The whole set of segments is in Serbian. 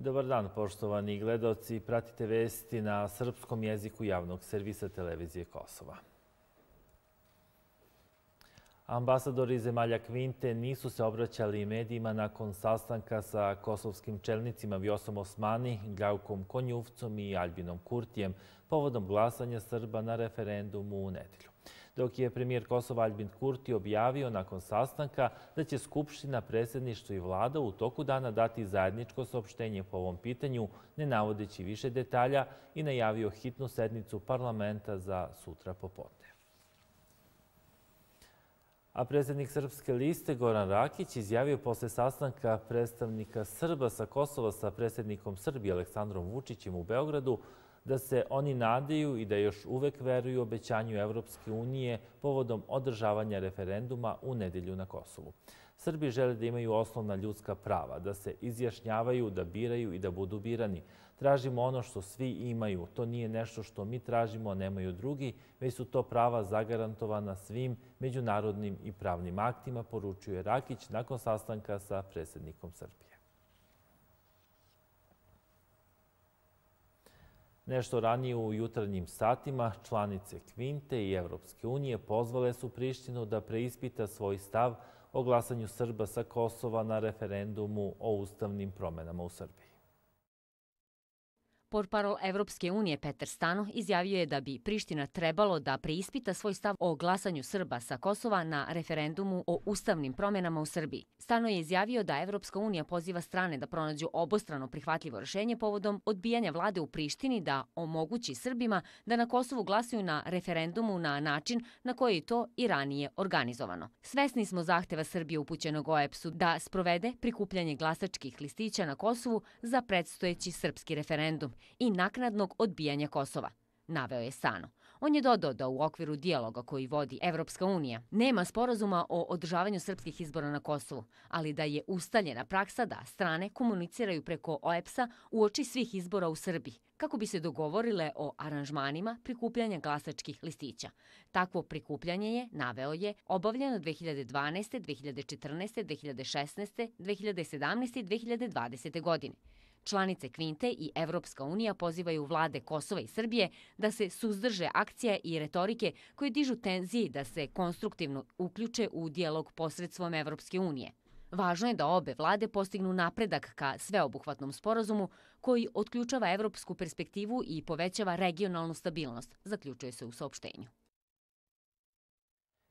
Dobar dan, poštovani gledoci. Pratite vesti na srpskom jeziku javnog servisa televizije Kosova. Ambasadori zemalja Kvinte nisu se obraćali medijima nakon sastanka sa kosovskim čelnicima Vjosom Osmani, Gljavkom Konjuvcom i Albinom Kurtijem povodom glasanja Srba na referendumu u nedelju dok je premijer Kosova Albin Kurti objavio nakon sastanka da će Skupština, predsjedništvo i vlada u toku dana dati zajedničko saopštenje po ovom pitanju, ne navodeći više detalja i najavio hitnu sednicu parlamenta za sutra popodne. A predsjednik Srpske liste Goran Rakić izjavio posle sastanka predstavnika Srba sa Kosova sa predsjednikom Srbije Aleksandrom Vučićem u Beogradu da se oni nadaju i da još uvek veruju obećanju Evropske unije povodom održavanja referenduma u nedelju na Kosovu. Srbi žele da imaju osnovna ljudska prava, da se izjašnjavaju, da biraju i da budu birani. Tražimo ono što svi imaju. To nije nešto što mi tražimo, a nemaju drugi, već su to prava zagarantovana svim međunarodnim i pravnim aktima, poručuje Rakić nakon sastanka sa predsjednikom Srbije. Nešto ranije u jutarnjim satima članice Kvinte i Evropske unije pozvale su Prištinu da preispita svoj stav o glasanju Srba sa Kosova na referendumu o ustavnim promenama u Srbiji. Portparol Evropske unije Petar Stano izjavio je da bi Priština trebalo da preispita svoj stav o glasanju Srba sa Kosova na referendumu o ustavnim promenama u Srbiji. Stano je izjavio da Evropska unija poziva strane da pronađu obostrano prihvatljivo rešenje povodom odbijanja vlade u Prištini da omogući Srbima da na Kosovu glasuju na referendumu na način na koji je to i ranije organizovano. Svesni smo zahteva Srbije upućenog OEPS-u da sprovede prikupljanje glasačkih listića na Kosovu za predstojeći srpski referendum i naknadnog odbijanja Kosova, naveo je Sano. On je dodao da u okviru dijaloga koji vodi Evropska unija nema sporazuma o održavanju srpskih izbora na Kosovu, ali da je ustaljena praksa da strane komuniciraju preko OEPS-a u oči svih izbora u Srbiji, kako bi se dogovorile o aranžmanima prikupljanja glasačkih listića. Takvo prikupljanje je, naveo je, obavljeno 2012. 2014. 2016. 2017. i 2020. godine. Članice Kvinte i Evropska unija pozivaju vlade Kosova i Srbije da se suzdrže akcija i retorike koje dižu tenziji da se konstruktivno uključe u dijalog posredstvom Evropske unije. Važno je da obe vlade postignu napredak ka sveobuhvatnom sporazumu koji otključava evropsku perspektivu i povećava regionalnu stabilnost, zaključuje se u saopštenju.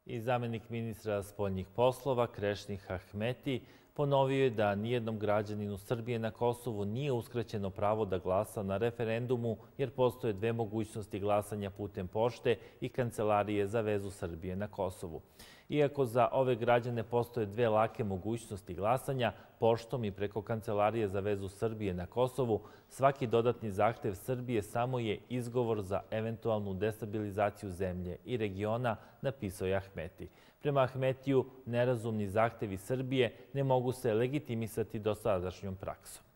I zamenik ministra spoljnih poslova Krešnih Ahmeti ponovio je da nijednom građaninu Srbije na Kosovu nije uskraćeno pravo da glasa na referendumu jer postoje dve mogućnosti glasanja putem pošte i Kancelarije za vezu Srbije na Kosovu. Iako za ove građane postoje dve lake mogućnosti glasanja, poštom i preko Kancelarije za vezu Srbije na Kosovu, svaki dodatni zahtev Srbije samo je izgovor za eventualnu destabilizaciju zemlje i regiona, napisao je Ahmeti. Prema Ahmetiju, nerazumni zahtevi Srbije ne mogu se legitimisati do sadašnjom praksom.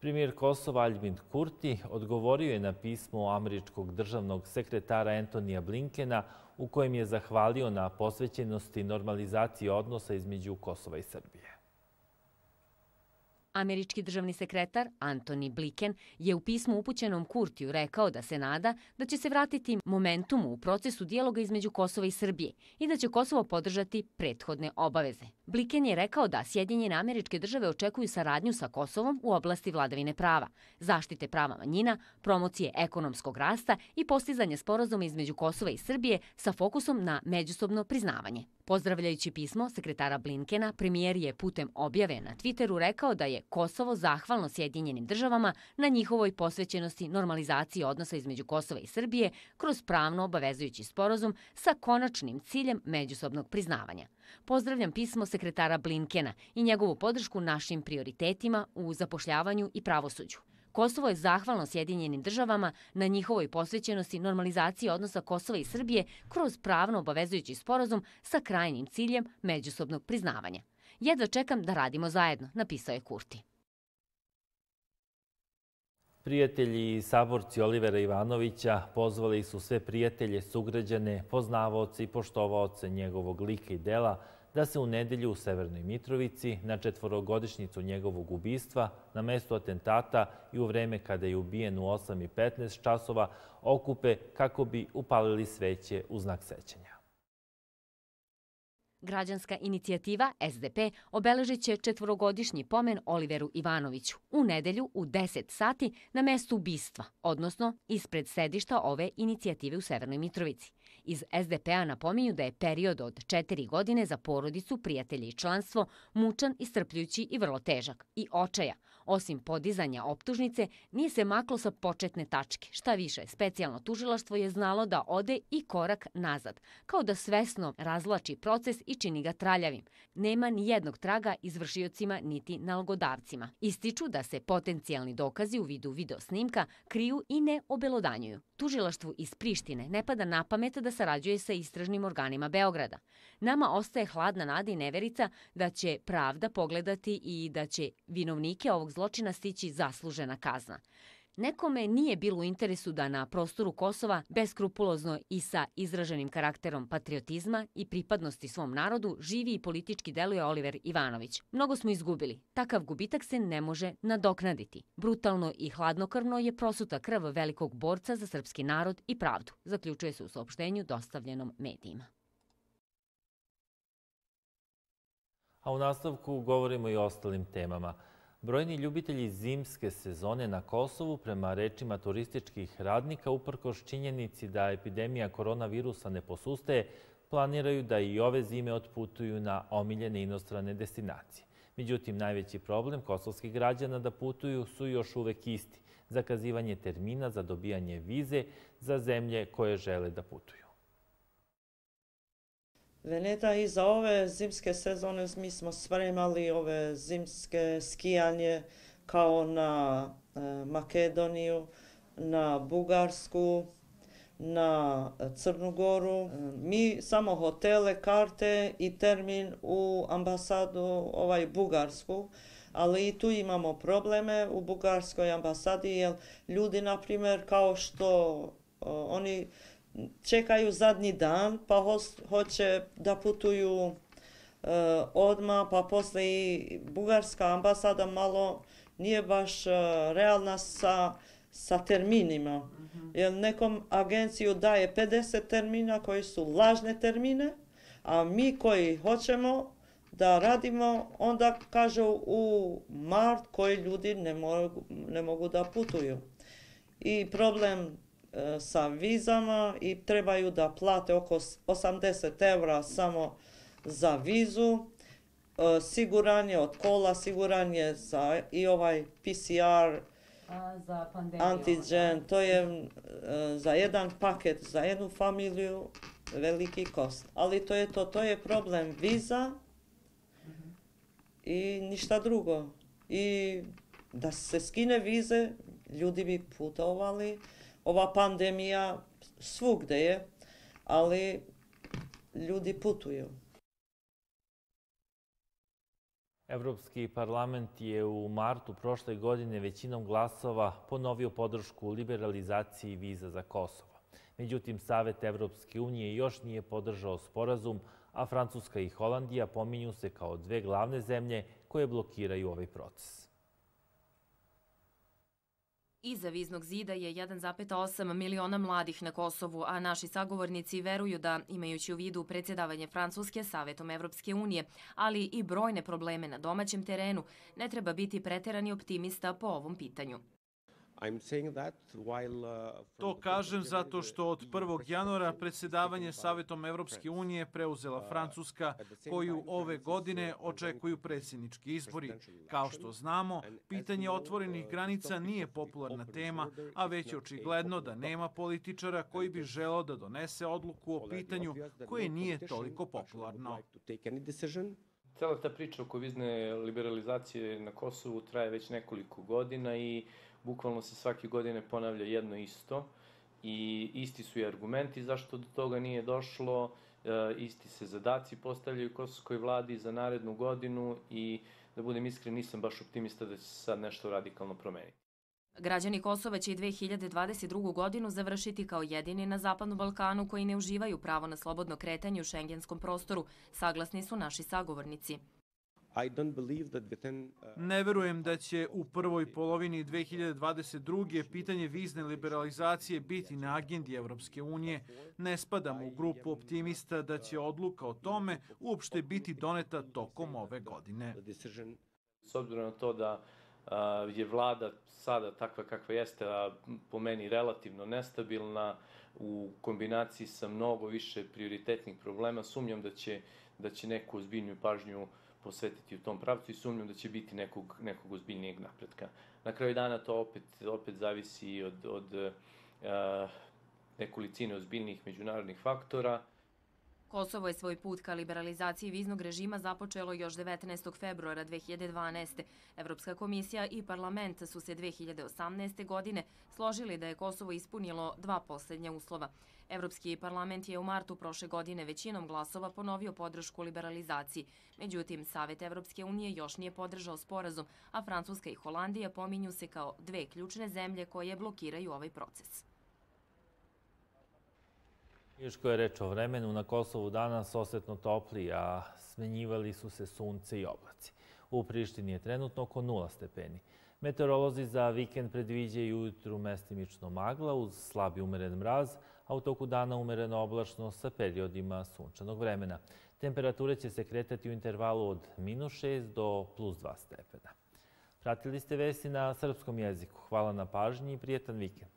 Premijer Kosova Albin Kurti odgovorio je na pismo američkog državnog sekretara Antonija Blinkena u kojem je zahvalio na posvećenosti normalizaciji odnosa između Kosova i Srbije. Američki državni sekretar Antoni Bliken je u pismu upućenom Kurtiju rekao da se nada da će se vratiti momentumu u procesu dijaloga između Kosova i Srbije i da će Kosovo podržati prethodne obaveze. Bliken je rekao da Sjedinjene američke države očekuju saradnju sa Kosovom u oblasti vladavine prava, zaštite prava manjina, promocije ekonomskog rasta i postizanje sporazuma između Kosova i Srbije sa fokusom na međusobno priznavanje. Pozdravljajući pismo sekretara Blinkena, premijer je putem objave na Twitteru rekao da je Kosovo zahvalno Sjedinjenim državama na njihovoj posvećenosti normalizaciji odnosa između Kosova i Srbije kroz pravno obavezujući sporazum sa konačnim ciljem međusobnog priznavanja. Pozdravljam pismo sekretara Blinkena i njegovu podršku našim prioritetima u zapošljavanju i pravosuđu. Kosovo je zahvalno Sjedinjenim državama na njihovoj posvećenosti normalizaciji odnosa Kosova i Srbije kroz pravno obavezujući sporazum sa krajnim ciljem međusobnog priznavanja. Jedva čekam da radimo zajedno, napisao je Kurti. Prijatelji i saborci Olivera Ivanovića pozvali su sve prijatelje, sugrađane, poznavaoce i poštovaoce njegovog lika i dela da se u nedelju u Severnoj Mitrovici na četvorogodišnjicu njegovog ubistva na mestu atentata i u vreme kada je ubijen u 8.15 časova okupe kako bi upalili sveće u znak sećanja. Građanska inicijativa SDP obeležit će četvorogodišnji pomen Oliveru Ivanoviću u nedelju u 10 sati na mestu ubistva, odnosno ispred sedišta ove inicijative u Severnoj Mitrovici. Iz SDP-a napominju da je period od četiri godine za porodicu, prijatelje i članstvo mučan, istrpljujući i vrlo težak i očaja, Osim podizanja optužnice, nije se maklo sa početne tačke. Šta više, specijalno tužilaštvo je znalo da ode i korak nazad, kao da svesno razlači proces i čini ga traljavim. Nema ni jednog traga izvršiocima niti nalogodavcima. Ističu da se potencijalni dokazi u vidu videosnimka kriju i ne obelodanjuju. Tužilaštvu iz Prištine ne pada na pamet da sarađuje sa istražnim organima Beograda. Nama ostaje hladna nada i neverica da će pravda pogledati i da će vinovnike ovog zločina stići zaslužena kazna. Nekome nije bilo u interesu da na prostoru Kosova beskrupulozno i sa izraženim karakterom patriotizma i pripadnosti svom narodu živi i politički deluje Oliver Ivanović. Mnogo smo izgubili. Takav gubitak se ne može nadoknaditi. Brutalno i hladnokrvno je prosuta krv velikog borca za srpski narod i pravdu, zaključuje se u saopštenju dostavljenom medijima. A u nastavku govorimo i o ostalim temama. Brojni ljubitelji zimske sezone na Kosovu, prema rečima turističkih radnika, uprkoš činjenici da epidemija koronavirusa ne posustaje, planiraju da i ove zime otputuju na omiljene inostrane destinacije. Međutim, najveći problem kosovskih građana da putuju su još uvek isti. Zakazivanje termina za dobijanje vize za zemlje koje žele da putuju. Veneta i za ove zimske sezone mi smo spremali ove zimske skijanje kao na e, Makedoniju, na Bugarsku, na Crnu Goru. E, mi samo hotele, karte i termin u ambasadu ovaj Bugarsku, ali i tu imamo probleme u Bugarskoj ambasadi, jer ljudi, na primjer, kao što oni čekaju zadnji dan, pa hoće da putuju uh, odmah, pa posle i bugarska ambasada malo nije baš uh, realna sa, sa terminima. Mhm. Jer nekom agenciju daje 50 termina koji su lažne termine, a mi koji hoćemo da radimo, onda kažu u mart koji ljudi ne mogu, ne mogu da putuju. I problem E, sa vizama i trebaju da plate oko 80 evra samo za vizu. E, siguran je od kola, siguran je za i ovaj PCR, A, za pandemiju, antigen, to je e, za jedan paket, za jednu familiju veliki kost. Ali to je to, to je problem viza i ništa drugo. I da se skine vize, ljudi bi putovali, ova pandemija svugde je, ali ljudi putuju. Evropski parlament je u martu prošle godine većinom glasova ponovio podršku liberalizaciji viza za Kosovo. Međutim, Savet Evropske unije još nije podržao sporazum, a Francuska i Holandija pominju se kao dve glavne zemlje koje blokiraju ovaj proces. Iza viznog zida je 1,8 miliona mladih na Kosovu, a naši sagovornici veruju da, imajući u vidu predsjedavanje Francuske Savetom Evropske unije, ali i brojne probleme na domaćem terenu, ne treba biti preterani optimista po ovom pitanju. Uh, to kažem zato što od 1. januara predsjedavanje Savetom Evropske unije preuzela uh, Francuska, koju ove godine očekuju predsjednički izbori. Kao što znamo, pitanje otvorenih uh, granica nije popularna tema, a već je očigledno da nema političara koji bi želao da donese odluku o pitanju koje nije toliko popularno. Cela ta priča oko vizne liberalizacije na Kosovu traje već nekoliko godina i bukvalno se svake godine ponavlja jedno isto i isti su i argumenti zašto do toga nije došlo, e, isti se zadaci postavljaju kosovskoj vladi za narednu godinu i da budem iskren nisam baš optimista da će se sad nešto radikalno promeniti. Građani Kosova će i 2022. godinu završiti kao jedini na Zapadnom Balkanu koji ne uživaju pravo na slobodno kretanje u šengenskom prostoru, saglasni su naši sagovornici. Uh, ne verujem da će u prvoj polovini 2022. pitanje vizne liberalizacije biti na agendi Evropske unije. Ne spadam u grupu optimista da će odluka o tome uopšte biti doneta tokom ove godine. S obzirom na to da je vlada sada takva kakva jeste, a po meni relativno nestabilna, u kombinaciji sa mnogo više prioritetnih problema, sumnjam da će, da će neku ozbiljnju pažnju posvetiti u tom pravcu i sumnjam da će biti nekog, nekog ozbiljnijeg napretka. Na kraju dana to opet, opet zavisi od, od uh, nekolicine ozbiljnih međunarodnih faktora. Kosovo je svoj put ka liberalizaciji viznog režima započelo još 19. februara 2012. Evropska komisija i parlament su se 2018. godine složili da je Kosovo ispunilo dva poslednja uslova. Evropski parlament je u martu prošle godine većinom glasova ponovio podršku liberalizaciji. Međutim, Savet Evropske unije još nije podržao sporazum, a Francuska i Holandija pominju se kao dve ključne zemlje koje blokiraju ovaj proces. Koje je reč o vremenu, na Kosovu danas osetno topli, a smenjivali su se sunce i oblaci. U Prištini je trenutno oko 0 stepeni. Meteorolozi za vikend predviđaju jutru mestimično magla uz slabi umeren mraz, a u toku dana umereno oblačno sa periodima sunčanog vremena. Temperature će se kretati u intervalu od minus 6 do plus 2 stepena. Pratili ste vesti na srpskom jeziku. Hvala na pažnji i prijetan vikend.